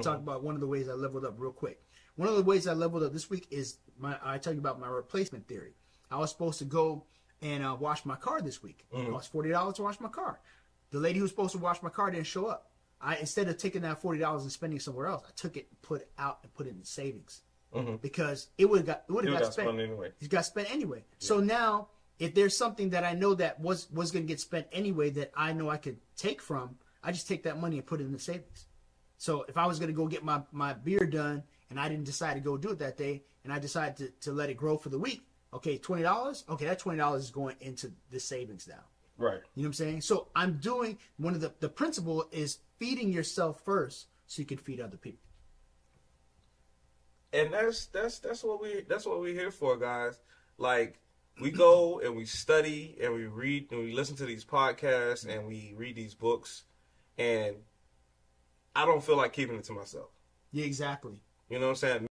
mm-hmm. talk about one of the ways I leveled up real quick. One of the ways I leveled up this week is my I tell you about my replacement theory. I was supposed to go and uh, wash my car this week. Mm-hmm. It cost forty dollars to wash my car. The lady who was supposed to wash my car didn't show up. I instead of taking that forty dollars and spending somewhere else, I took it, and put it out, and put it in savings mm-hmm. because it would have got it would have got, got, spent, spent anyway. It got spent anyway. Yeah. So now, if there's something that I know that was was going to get spent anyway that I know I could take from, I just take that money and put it in the savings. So if I was going to go get my my beer done and I didn't decide to go do it that day, and I decided to, to let it grow for the week, okay, twenty dollars, okay, that twenty dollars is going into the savings now. Right. You know what I'm saying? So I'm doing one of the the principle is feeding yourself first so you can feed other people. And that's that's that's what we that's what we're here for, guys. Like we go and we study and we read and we listen to these podcasts and we read these books and I don't feel like keeping it to myself. Yeah, exactly. You know what I'm saying?